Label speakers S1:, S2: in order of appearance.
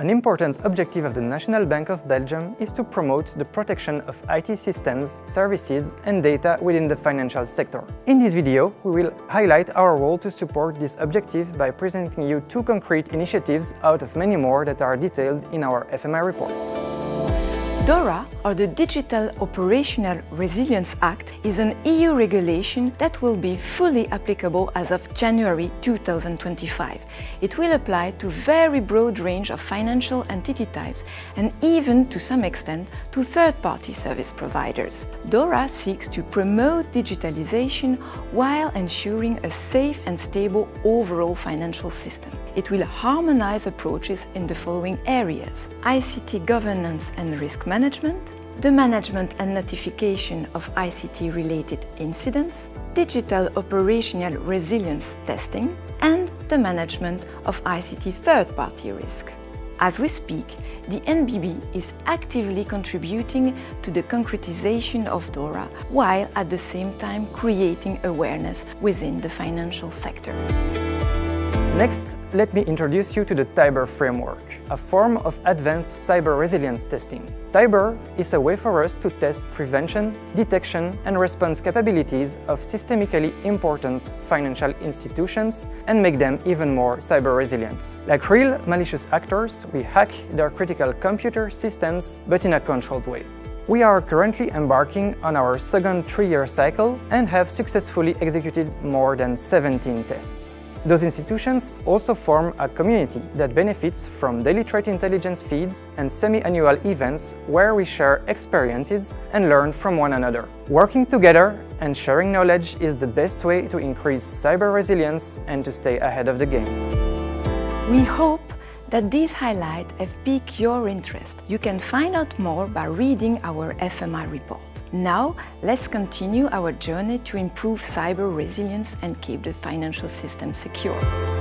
S1: An important objective of the National Bank of Belgium is to promote the protection of IT systems, services and data within the financial sector. In this video, we will highlight our role to support this objective by presenting you two concrete initiatives out of many more that are detailed in our FMI report.
S2: DORA, or the Digital Operational Resilience Act, is an EU regulation that will be fully applicable as of January 2025. It will apply to a very broad range of financial entity types and even to some extent to third-party service providers. DORA seeks to promote digitalization while ensuring a safe and stable overall financial system. It will harmonize approaches in the following areas. ICT governance and risk management management, the management and notification of ICT-related incidents, digital operational resilience testing, and the management of ICT third-party risk. As we speak, the NBB is actively contributing to the concretization of DORA, while at the same time creating awareness within the financial sector.
S1: Next, let me introduce you to the TIBER framework, a form of advanced cyber resilience testing. TIBER is a way for us to test prevention, detection and response capabilities of systemically important financial institutions and make them even more cyber resilient. Like real malicious actors, we hack their critical computer systems, but in a controlled way. We are currently embarking on our second three-year cycle and have successfully executed more than 17 tests. Those institutions also form a community that benefits from daily threat intelligence feeds and semi-annual events where we share experiences and learn from one another. Working together and sharing knowledge is the best way to increase cyber resilience and to stay ahead of the game.
S2: We hope that these highlights have piqued your interest. You can find out more by reading our FMI report. Now, let's continue our journey to improve cyber resilience and keep the financial system secure.